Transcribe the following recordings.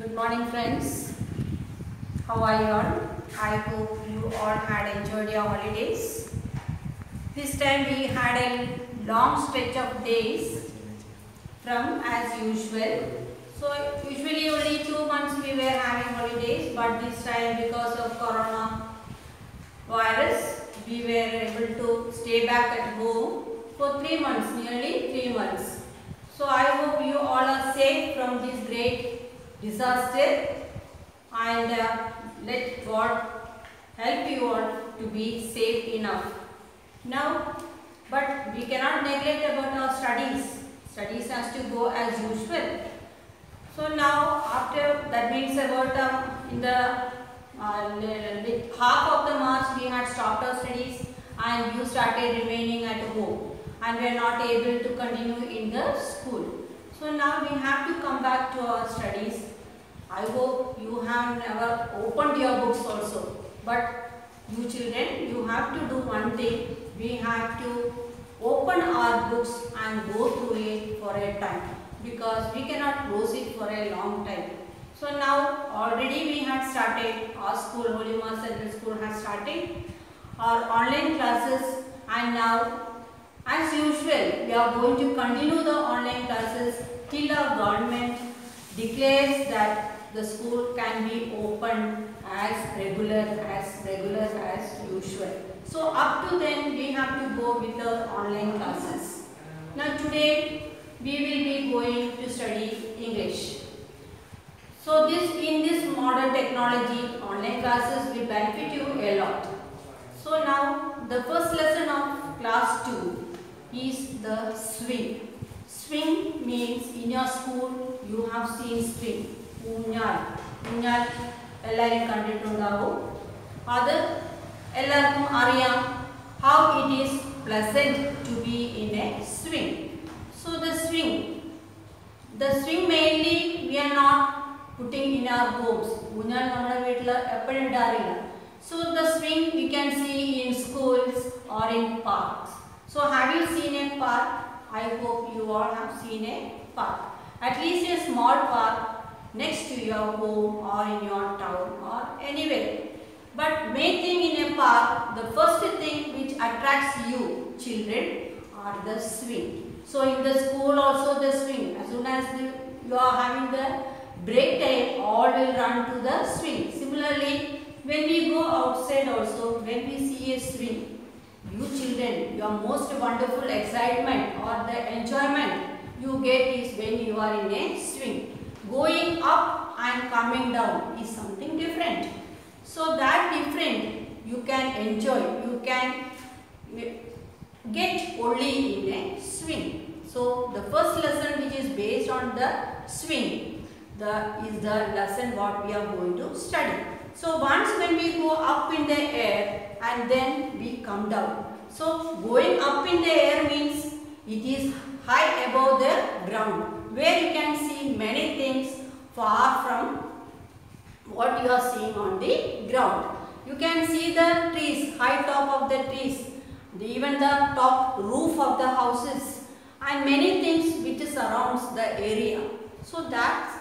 Good morning, friends. How are you all? I hope you all had enjoyed your holidays. This time we had a long stretch of days from as usual. So usually only two months we were having holidays, but this time because of corona virus, we were able to stay back at home for three months, nearly three months. So I hope you all are safe from this great disaster and uh, let God help you all to be safe enough. Now, but we cannot neglect about our studies. Studies has to go as usual. So now after that means about um, in the uh, half of the March we had stopped our studies and you started remaining at home and we are not able to continue in the school. So now we have to come back to our studies. I hope you have never opened your books also. But you children, you have to do one thing. We have to open our books and go through it for a time because we cannot close it for a long time. So now already we had started our school, Holy Mass Central School has started our online classes and now as usual we are going to continue the online classes till our government declares that the school can be opened as regular as regular as usual. So up to then we have to go with the online classes. Now today we will be going to study English. So this in this modern technology online classes will benefit you a lot. So now the first lesson of class 2 is the swing. Swing means in your school you have seen swing ഊഞ്ഞാൽ ഊഞ്ഞാൽ എല്ലാവരും കണ്ടിട്ടുണ്ടാവും അത് എല്ലാവർക്കും അറിയാം how it is pleasant to be in A swing so the swing the swing mainly V are not putting in our Holmes ഊഞ്ഞാൽ നമ്മുടെ വീട്ടിൽ എപ്പോഴും ഇടാറില്ല so the swing we can see in schools or in parks so have you seen a park I hope you all have seen a park at least a small park next to your home or in your town or anywhere. But main thing in a park, the first thing which attracts you children are the swing. So in the school also the swing. As soon as the, you are having the break time, all will run to the swing. Similarly, when we go outside also, when we see a swing, you children, your most wonderful excitement or the enjoyment you get is when you are in a swing. Going up and coming down is something different. So that different you can enjoy, you can eh, get only in a swing. So the first lesson which is based on the swing the, is the lesson what we are going to study. So once when we go up in the air and then we come down. So going up in the air means it is high above the ground where you can see many things far from what you are seeing on the ground. You can see the trees, high top of the trees, even the top roof of the houses and many things which surrounds the area. So that's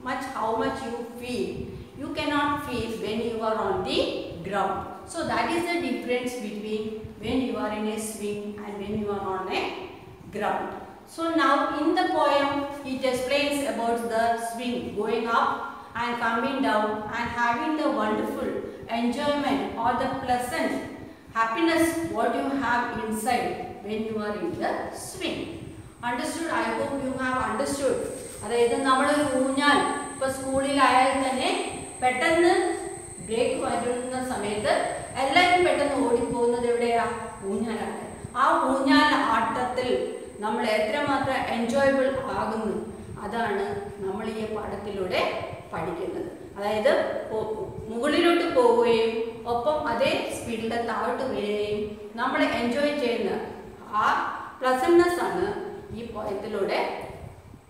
much how much you feel. You cannot feel when you are on the ground. So that is the difference between when you are in a swing and when you are on a ground. So now in the poem it explains about the swing going up and coming down and having the wonderful enjoyment or the pleasant happiness what you have inside when you are in the swing. Understood? I hope you have understood. അതായത് നമ്മളൊരു ഊഞ്ഞാൽ ഇപ്പോൾ സ്കൂളിലായാൽ തന്നെ പെട്ടെന്ന് break വരുന്ന സമയത്ത് എത്രമാത്രം enjoyable ആകുന്നു അതാണ് നമ്മൾ ഈ പാഠത്തിലൂടെ പഠിക്കുന്നത്. അതായത് മുകളിലോട്ട് പോവുകയും ഒപ്പം അതേ സ്പീഡിൽ താഴോട്ട് വരികയും നമ്മൾ എൻജോയ് ചെയ്യുന്ന ആ പ്ലസൻനെസ് ആണ് ഈ പോയത്തിലൂടെ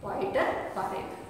പോയിട്ട് പറയുന്നത്.